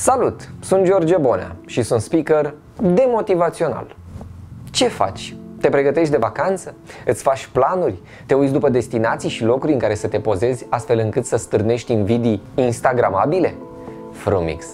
Salut! Sunt George Bonea și sunt speaker demotivațional. Ce faci? Te pregătești de vacanță? Îți faci planuri? Te uiți după destinații și locuri în care să te pozezi astfel încât să stârnești invidii instagramabile? Frumix!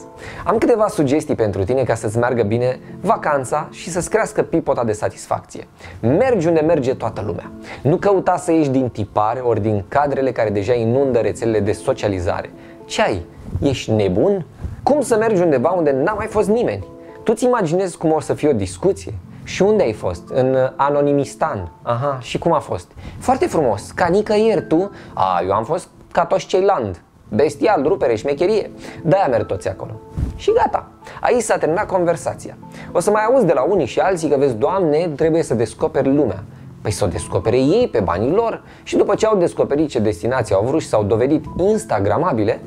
Am câteva sugestii pentru tine ca să-ți meargă bine vacanța și să-ți crească pipota de satisfacție. Mergi unde merge toată lumea. Nu căuta să ieși din tipare ori din cadrele care deja inundă rețelele de socializare. Ce ai? Ești nebun? Cum să mergi undeva unde n-a mai fost nimeni? Tu-ți imaginezi cum o să fie o discuție? Și unde ai fost? În Anonimistan. Aha, și cum a fost? Foarte frumos, ca nicăieri tu. A, eu am fost ca toți ceilalți. Bestial, rupere, șmecherie. De-aia merg toți acolo. Și gata. Aici s-a terminat conversația. O să mai auzi de la unii și alții că vezi, Doamne, trebuie să descoperi lumea. Păi să o descopere ei pe banii lor și după ce au descoperit ce destinații au vrut și s-au dovedit instagramabile,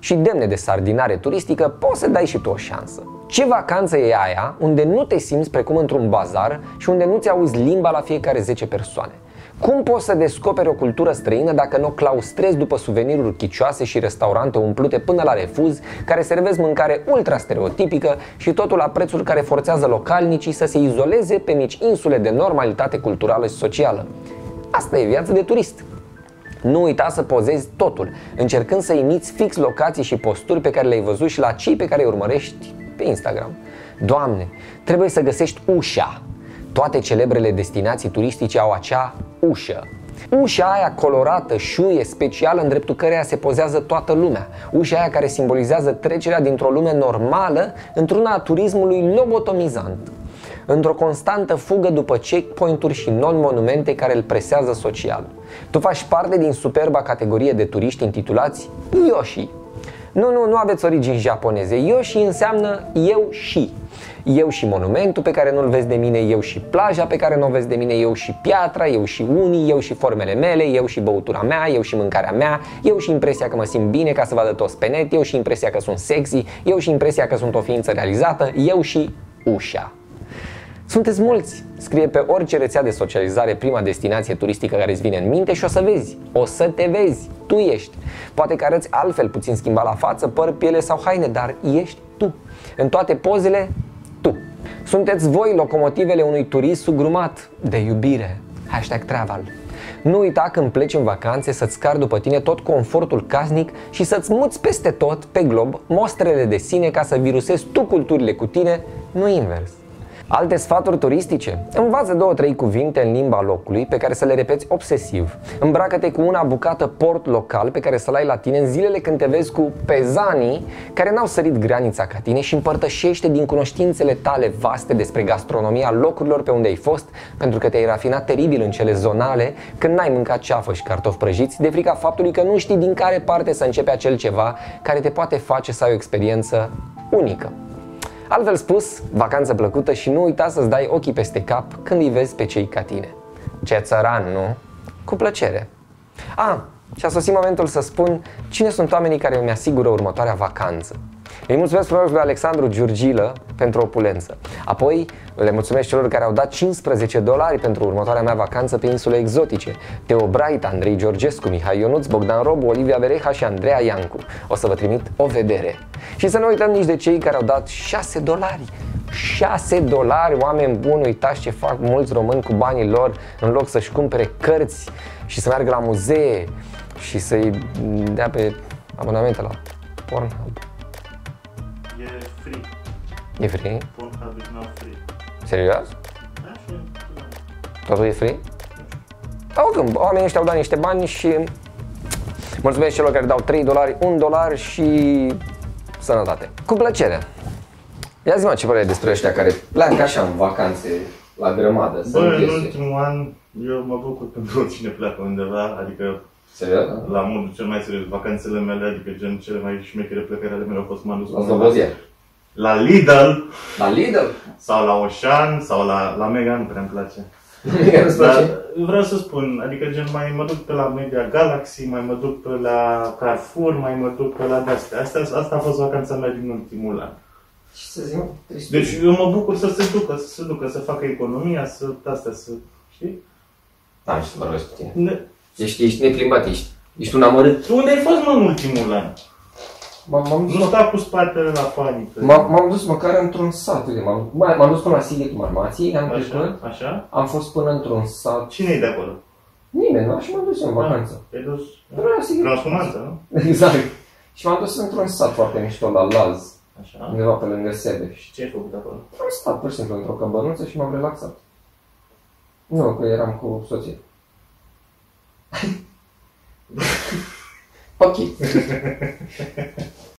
și demne de sardinare turistică, poți să dai și tu o șansă. Ce vacanță e aia unde nu te simți precum într-un bazar și unde nu-ți auzi limba la fiecare 10 persoane? Cum poți să descoperi o cultură străină dacă nu o claustrezi după suveniruri chicioase și restaurante umplute până la refuz, care servesc mâncare ultra stereotipică și totul la prețuri care forțează localnicii să se izoleze pe mici insule de normalitate culturală și socială? Asta e viața de turist. Nu uita să pozezi totul, încercând să imiți fix locații și posturi pe care le-ai văzut și la cei pe care îi urmărești pe Instagram. Doamne, trebuie să găsești ușa. Toate celebrele destinații turistice au acea ușă. Ușa aia colorată, șuie, specială, în dreptul căreia se pozează toată lumea. Ușa aia care simbolizează trecerea dintr-o lume normală într-una a turismului lobotomizant într-o constantă fugă după checkpoint-uri și non-monumente care îl presează social. Tu faci parte din superba categorie de turiști intitulați Yoshi. Nu, nu, nu aveți origini japoneze. Yoshi înseamnă eu și. Eu și monumentul pe care nu-l vezi de mine, eu și plaja pe care nu o vezi de mine, eu și piatra, eu și unii, eu și formele mele, eu și băutura mea, eu și mâncarea mea, eu și impresia că mă simt bine ca să vadă toți pe net, eu și impresia că sunt sexy, eu și impresia că sunt o ființă realizată, eu și ușa. Sunteți mulți! Scrie pe orice rețea de socializare prima destinație turistică care îți vine în minte și o să vezi, o să te vezi, tu ești. Poate că arăți altfel, puțin schimbat la față, păr, piele sau haine, dar ești tu. În toate pozele, tu. Sunteți voi locomotivele unui turist sugrumat de iubire. Hashtag travel. Nu uita când pleci în vacanțe să-ți car după tine tot confortul casnic și să-ți muți peste tot, pe glob, mostrele de sine ca să virusezi tu culturile cu tine, nu invers. Alte sfaturi turistice? Învață două, trei cuvinte în limba locului pe care să le repeți obsesiv. Îmbracă-te cu una bucată port local pe care să-l ai la tine în zilele când te vezi cu pezanii care n-au sărit granița ca tine și împărtășește din cunoștințele tale vaste despre gastronomia locurilor pe unde ai fost pentru că te-ai rafinat teribil în cele zonale când n-ai mâncat ceafă și cartofi prăjiți de frica faptului că nu știi din care parte să începe acel ceva care te poate face să ai o experiență unică. Altfel spus, vacanță plăcută și nu uita să-ți dai ochii peste cap când îi vezi pe cei ca tine. Ce țăran, nu? Cu plăcere. A, și a sosit momentul să spun cine sunt oamenii care îmi asigură următoarea vacanță. Îi mulțumesc frumos lui Alexandru Giurgilă pentru opulență. Apoi le mulțumesc celor care au dat 15 dolari pentru următoarea mea vacanță pe insule exotice. Teo Bright, Andrei Georgescu, Mihai Ionuț, Bogdan Robu, Olivia Vereha și Andreea Iancu. O să vă trimit o vedere. Și să nu uităm nici de cei care au dat 6 dolari. 6 dolari, oameni buni, uitați ce fac mulți români cu banii lor în loc să-și cumpere cărți și să meargă la muzee și să-i dea pe abonamente la Pornhub. E free? Pornhub is now free. Serios? Da, și Totul e free? Da, oricum, oamenii ăștia au dat niște bani și mulțumesc celor care dau 3 dolari, 1 dolar și sănătate. Cu plăcere. Ia zi mă ce părere despre ăștia care pleacă așa în vacanțe la grămadă. să Bă, în închesui. ultimul an eu mă bucur pentru oricine pleacă undeva, adică Serios? da? la modul cel mai serios, vacanțele mele, adică gen cele mai șmechere plecări ale mele au fost m-am dus La undeva Slobozier. la Lidl La Lidl? sau la Ocean sau la, la Mega, nu prea îmi place. Mie nu-ți Dar place? vreau să spun, adică gen mai mă duc pe la Media Galaxy, mai mă duc pe la Carrefour, mai mă duc pe la de-astea. Asta, asta a fost vacanța mea din ultimul an. Ce să zic, mă? Trist. Deci eu mă bucur să se ducă, să se ducă, să facă economia, să astea, să... Știi? Da, și să vorbesc cu tine. Ne, Ești, ești neplimbat, ești, ești un amărât. Tu unde ai fost, mă, în ultimul an? M-am, m-am dus, Nu sta cu spatele la panică. m-am, m-am dus măcar într-un sat. Uite, m-am, m- m-am dus până la Sighetul Marmației, am trecut. Așa, așa. Am fost până într-un sat. Cine e de acolo? Nimeni, nu? Și m-am dus în vacanță. Te-ai dus Până la Sighetul. transhumanță, nu? Exact. Și m-am dus într-un sat foarte mișto la Laz, Așa. undeva pe lângă Sebeș. Și ce ai făcut acolo? Am stat pur și simplu într-o căbănuță și m-am relaxat. Nu, că eram cu soția. Ok.